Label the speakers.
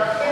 Speaker 1: Jump.